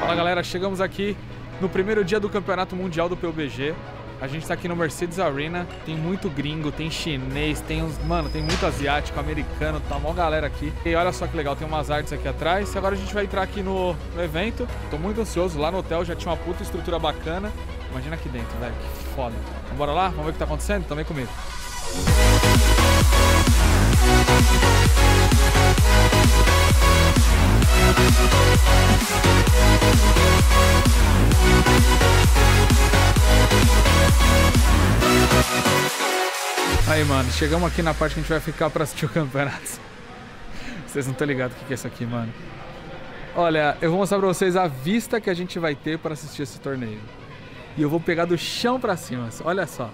Fala galera, chegamos aqui no primeiro dia do Campeonato Mundial do PUBG. A gente tá aqui no Mercedes Arena, tem muito gringo, tem chinês, tem uns. Mano, tem muito asiático, americano, tá mó galera aqui. E olha só que legal, tem umas artes aqui atrás. E agora a gente vai entrar aqui no, no evento. Tô muito ansioso, lá no hotel já tinha uma puta estrutura bacana. Imagina aqui dentro, velho, que foda. Então bora lá? Vamos ver o que tá acontecendo? Vem comigo. Aí, mano, chegamos aqui na parte que a gente vai ficar pra assistir o campeonato. Vocês não estão ligados o que é isso aqui, mano. Olha, eu vou mostrar pra vocês a vista que a gente vai ter para assistir esse torneio. E eu vou pegar do chão pra cima, olha só.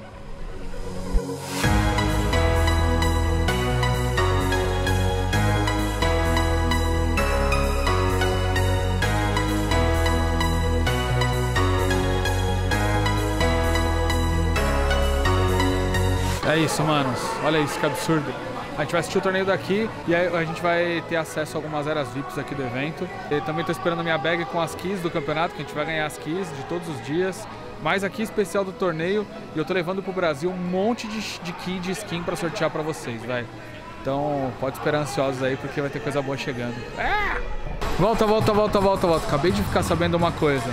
É isso, manos. Olha isso, que absurdo. A gente vai assistir o torneio daqui e a gente vai ter acesso a algumas eras VIPs aqui do evento. E também estou esperando a minha bag com as keys do campeonato, que a gente vai ganhar as keys de todos os dias. Mais aqui especial do torneio e eu tô levando pro Brasil um monte de, de key de skin para sortear para vocês, velho. Então pode esperar ansiosos aí porque vai ter coisa boa chegando. É! Volta, volta, volta, volta, volta. Acabei de ficar sabendo uma coisa.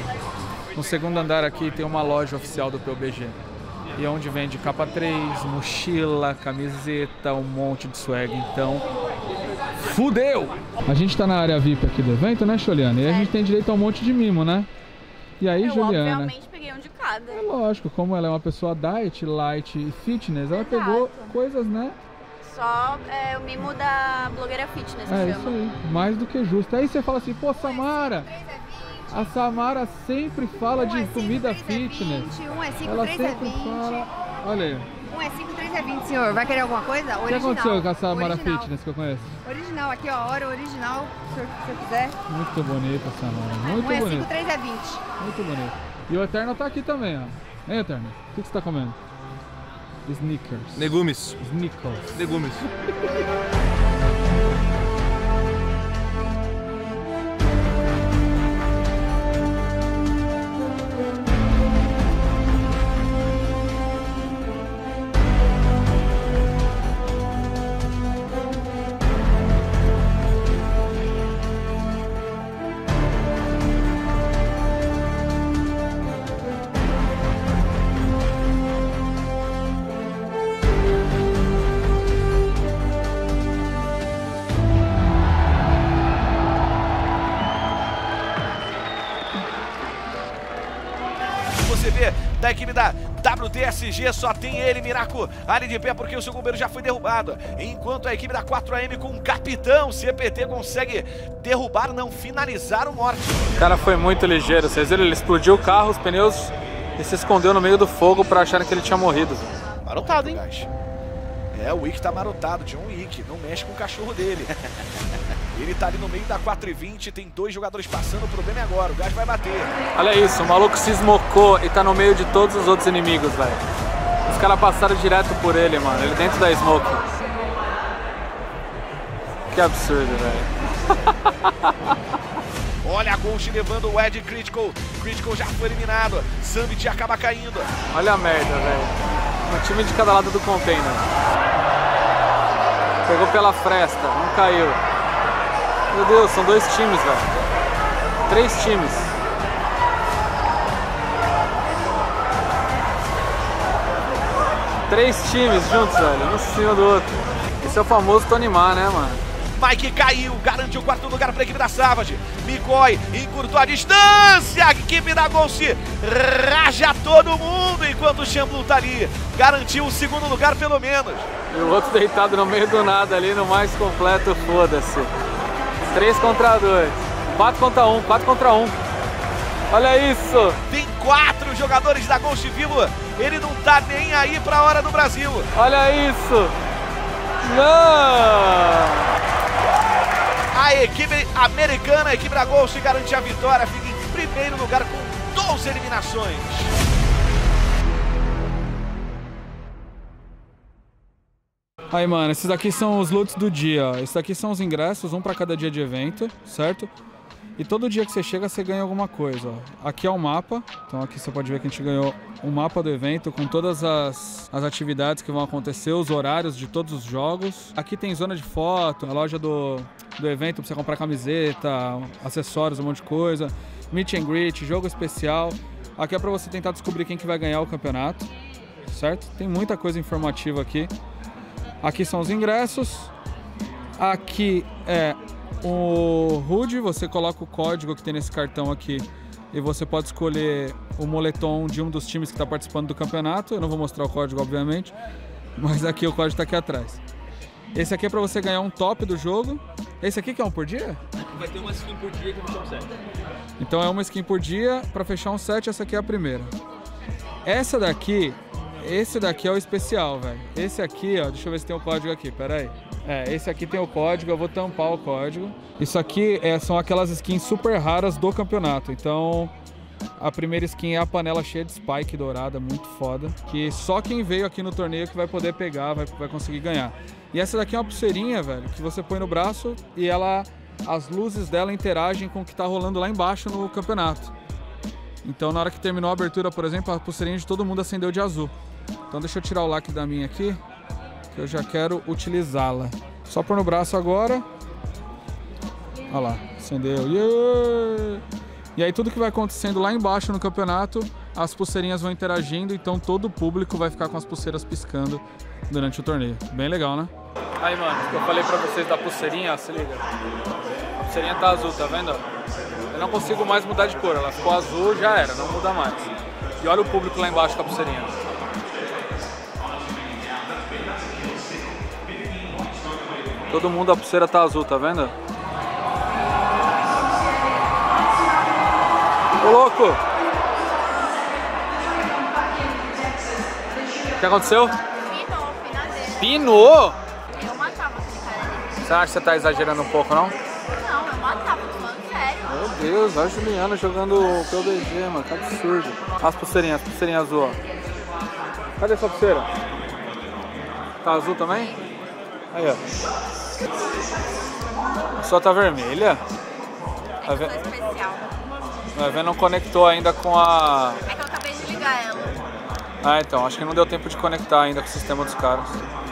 No segundo andar aqui tem uma loja oficial do PUBG e onde vende capa 3, mochila, camiseta, um monte de swag. Então, fudeu! A gente tá na área VIP aqui do evento, né, Juliana? E a gente tem direito a um monte de mimo, né? E aí, eu, Juliana? obviamente peguei um de cada. É lógico, como ela é uma pessoa diet, light e fitness, ela Exato. pegou coisas, né? Só é, o mimo da blogueira fitness, É isso aí, mais do que justo. Aí você fala assim, pô, Samara, a Samara sempre fala de comida fitness. Um é 5, Ela 3 é sempre 20. fala. Olha aí. Um é 5, 3 é 20, senhor. Vai querer alguma coisa? O que aconteceu com a Samara original. Fitness que eu conheço? Original, aqui ó, hora original, se o senhor, quiser. Muito bonita, Samara. Muito um é 5, bonita. 3 é 20. Muito bonito. E o Eterno tá aqui também, ó. Hein, Eterno? O que, que você tá comendo? Snickers. Legumes. Snickers. Legumes. da WTSG só tem ele, Miraco, ali de pé porque o seu bombeiro já foi derrubado. Enquanto a equipe da 4AM com o capitão CPT consegue derrubar, não finalizar o morte. O cara foi muito ligeiro. Vocês viram? Ele explodiu o carro, os pneus e se escondeu no meio do fogo pra acharem que ele tinha morrido. Marotado, hein? É, o Wick tá marotado, John Wick, não mexe com o cachorro dele. Ele tá ali no meio da 4 e 20, tem dois jogadores passando, o problema é agora, o gás vai bater. Olha isso, o maluco se esmocou e tá no meio de todos os outros inimigos, velho. Os caras passaram direto por ele, mano. Ele dentro da smoke. Que absurdo, velho. Olha a Ghost levando o Ed Critical. Critical já foi eliminado. Summit acaba caindo. Olha a merda, velho. Um time de cada lado do container. Pegou pela fresta, não caiu. Meu Deus, são dois times, velho. Três times. Três times juntos, velho, um em cima do outro. Esse é o famoso Tonimar, né, mano? Mike caiu, garantiu o quarto lugar para a equipe da Savage. Mikoi encurtou a distância. A equipe da Ghost raja todo mundo enquanto o Shamblu tá ali. Garantiu o segundo lugar pelo menos. E o outro deitado no meio do nada ali, no mais completo, foda-se. Três contra dois. Quatro contra um, quatro contra um. Olha isso! Tem quatro jogadores da Ghost vivo. Ele não tá nem aí para a hora do Brasil. Olha isso! Não! A equipe americana, a equipe da Ghost garante a vitória, fica em primeiro lugar com 12 eliminações. Aí, mano, esses aqui são os loots do dia. Esses aqui são os ingressos, um pra cada dia de evento, certo? E todo dia que você chega, você ganha alguma coisa. ó. Aqui é o mapa. Então aqui você pode ver que a gente ganhou um mapa do evento com todas as, as atividades que vão acontecer, os horários de todos os jogos. Aqui tem zona de foto, a loja do, do evento pra você comprar camiseta, acessórios, um monte de coisa. Meet and greet, jogo especial. Aqui é pra você tentar descobrir quem que vai ganhar o campeonato, certo? Tem muita coisa informativa aqui. Aqui são os ingressos. Aqui é o HUD, você coloca o código que tem nesse cartão aqui e você pode escolher o moletom de um dos times que está participando do campeonato. Eu não vou mostrar o código, obviamente, mas aqui o código está aqui atrás. Esse aqui é para você ganhar um top do jogo. Esse aqui que é um por dia? Vai ter uma skin por dia que não consegue. Então é uma skin por dia para fechar um set. Essa aqui é a primeira. Essa daqui, esse daqui é o especial, velho. Esse aqui, ó, deixa eu ver se tem o código aqui. Pera aí. É, esse aqui tem o código, eu vou tampar o código. Isso aqui é, são aquelas skins super raras do campeonato. Então, a primeira skin é a panela cheia de spike dourada, muito foda. Que só quem veio aqui no torneio que vai poder pegar, vai, vai conseguir ganhar. E essa daqui é uma pulseirinha, velho, que você põe no braço e ela. As luzes dela interagem com o que tá rolando lá embaixo no campeonato. Então, na hora que terminou a abertura, por exemplo, a pulseirinha de todo mundo acendeu de azul. Então, deixa eu tirar o lac da minha aqui, que eu já quero utilizá-la. Só pôr no braço agora. Olha lá, acendeu. Yeah! E aí tudo que vai acontecendo lá embaixo no campeonato, as pulseirinhas vão interagindo, então todo o público vai ficar com as pulseiras piscando durante o torneio. Bem legal, né? Aí, mano, eu falei pra vocês da pulseirinha, se liga. A pulseirinha tá azul, tá vendo? Eu não consigo mais mudar de cor, ela ficou azul, já era, não muda mais. E olha o público lá embaixo com a pulseirinha. Todo mundo a pulseira tá azul, tá vendo? Ô louco! O que aconteceu? Pinou. Pinou! Eu matava aquele cara ali. Você acha que você tá exagerando um pouco, não? Não, eu matava, tô falando sério. Meu Deus, olha a Juliana jogando PUBG, mano, que absurdo. As pulseirinhas, as pulseirinhas azul, ó. Cadê sua pulseira? Tá azul também? Aí, ó. A sua tá vermelha? Tá É ve- sou especial. Vai ver, não conectou ainda com a... É que eu acabei de ligar ela. Ah, então, acho que não deu tempo de conectar ainda com o sistema dos caras.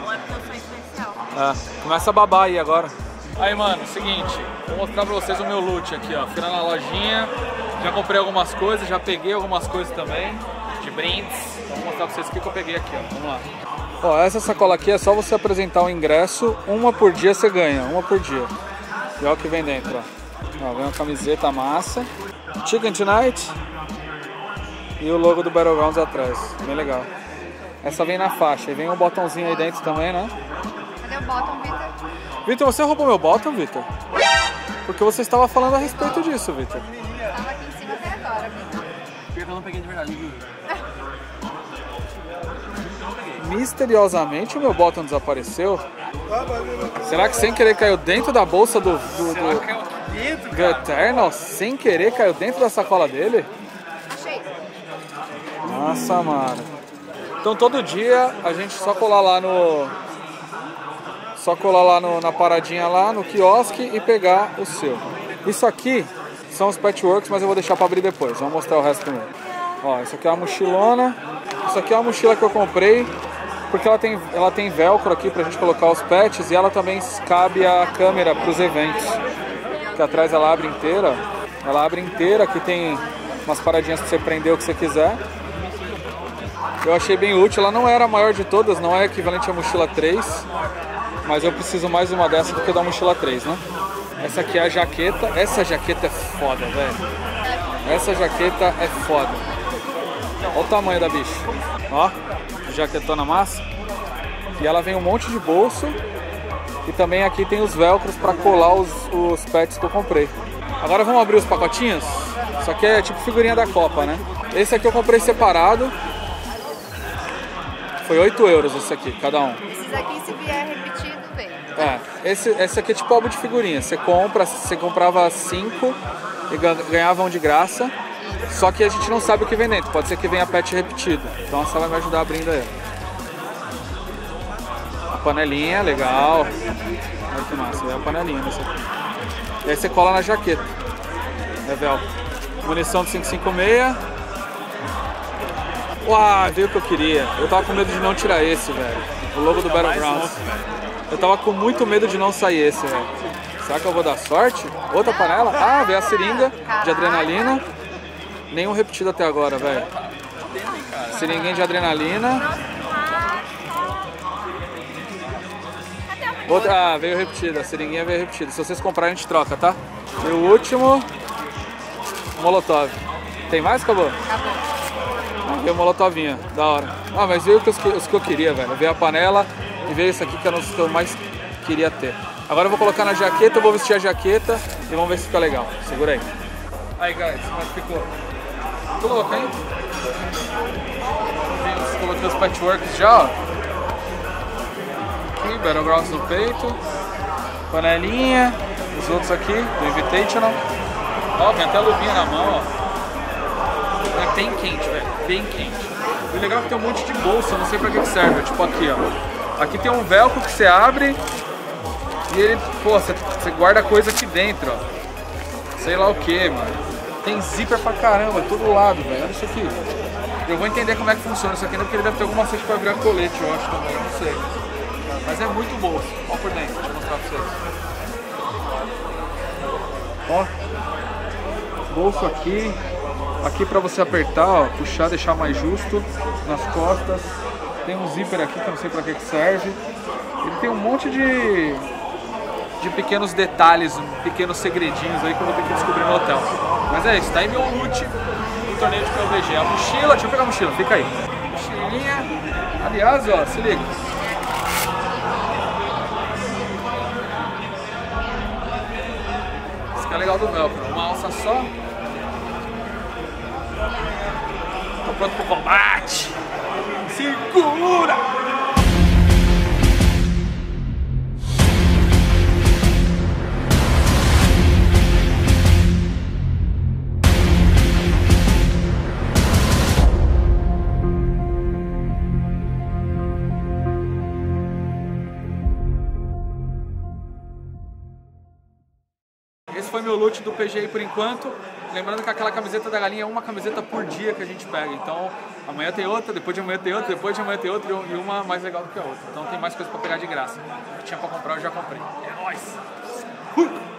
Ou é porque eu sou especial. É, começa a babar aí agora. Aí, mano, seguinte, vou mostrar pra vocês o meu loot aqui, ó. Fui lá na lojinha, já comprei algumas coisas, já peguei algumas coisas também, de brindes. Então, vou mostrar pra vocês o que que eu peguei aqui, ó. Vamos lá. Ó, essa sacola aqui é só você apresentar o ingresso, uma por dia você ganha, uma por dia. E olha o que vem dentro, ó. Ó, vem uma camiseta massa, Chicken Tonight e o logo do Battlegrounds atrás, bem legal. Essa vem na faixa, e vem um botãozinho aí dentro também, né? Cadê o bottom, Vitor? Vitor, você roubou meu bottom, Vitor? Porque você estava falando a respeito disso, Vitor. Tava aqui em cima até agora, Vitor. Pior que eu não peguei de verdade, viu? Misteriosamente o meu bottom desapareceu. Será que sem querer caiu dentro da bolsa do, do, do, do Eternal? Sem querer caiu dentro da sacola dele? Achei. Nossa, mano. Então todo dia a gente só colar lá no. Só colar lá no- na paradinha lá, no quiosque e pegar o seu. Isso aqui são os patchworks, mas eu vou deixar pra abrir depois. Vamos mostrar o resto primeiro. Ó, isso aqui é uma mochilona. Isso aqui é uma mochila que eu comprei porque ela tem, ela tem velcro aqui pra gente colocar os patches e ela também cabe a câmera pros eventos. Que atrás ela abre inteira. Ela abre inteira, aqui tem umas paradinhas pra você prender o que você quiser. Eu achei bem útil, ela não era a maior de todas, não é equivalente à mochila 3, mas eu preciso mais uma dessa do que da mochila 3, né? Essa aqui é a jaqueta, essa jaqueta é foda, velho. Essa jaqueta é foda. Olha o tamanho da bicha. Ó, jaquetona massa. E ela vem um monte de bolso. E também aqui tem os velcros para colar os, os pets que eu comprei. Agora vamos abrir os pacotinhos. Isso aqui é tipo figurinha da Copa, né? Esse aqui eu comprei separado. Foi 8 euros esse aqui, cada um. Esses aqui, se vier repetido, vem. É, esse, esse aqui é tipo álbum de figurinha. Você compra, você comprava 5 e ga- ganhava um de graça. Só que a gente não sabe o que vem dentro. Pode ser que venha pet repetido. Então essa vai me ajudar abrindo aí. panelinha, legal. Olha que massa, vem a panelinha nessa aqui. E aí você cola na jaqueta. É véu. Munição de 556. Uau, veio o que eu queria. Eu tava com medo de não tirar esse, velho. O logo do Battlegrounds. Eu tava com muito medo de não sair esse, velho. Será que eu vou dar sorte? Outra panela? Ah, veio a seringa de adrenalina. Nenhum repetido até agora, velho. Seringuinha de adrenalina. Outra, ah, veio repetida, seringuinha veio repetida. Se vocês comprarem, a gente troca, tá? E o último, Molotov. Tem mais? Acabou? Acabou. Ah, veio Molotovinha, da hora. Ah, mas veio os que, os que eu queria, velho. Veio a panela e veio isso aqui que era os que eu mais queria ter. Agora eu vou colocar na jaqueta, eu vou vestir a jaqueta e vamos ver se fica legal. Segura aí. Aí, guys, como ficou? Ficou louco, hein? Coloquei os patchworks já, ó. Aqui, Battlegrounds no peito. Panelinha. Os outros aqui, do Invitational. Ó, vem até a luvinha na mão, ó. É bem quente, velho. Bem quente. O legal é que tem um monte de bolsa, não sei pra que que serve. Tipo aqui, ó. Aqui tem um velcro que você abre e ele, pô, você guarda coisa aqui dentro, ó. Sei lá o que, mano. Tem zíper pra caramba, todo lado, velho. Olha isso aqui. Eu vou entender como é que funciona isso aqui, né? Porque ele deve ter alguma coisa pra virar colete, eu acho também, não sei. Mas é muito bolso. Ó por dentro, deixa eu mostrar pra vocês. Ó. Bolso aqui. Aqui pra você apertar, ó, puxar, deixar mais justo nas costas. Tem um zíper aqui que eu não sei pra que que serve. Ele tem um monte de de pequenos detalhes, pequenos segredinhos aí que eu vou ter que descobrir no hotel. Mas é isso, tá aí meu loot do torneio de PUBG. A mochila, deixa eu pegar a mochila, fica aí. Mochilinha. Aliás, ó, se liga. Isso que é legal do velcro, uma alça só. Tô pronto pro combate. Segura! Foi meu loot do PGI por enquanto. Lembrando que aquela camiseta da galinha é uma camiseta por dia que a gente pega. Então amanhã tem outra, depois de amanhã tem outra, depois de amanhã tem outra e uma mais legal do que a outra. Então tem mais coisa pra pegar de graça. O que tinha pra comprar eu já comprei. É nóis! Ui!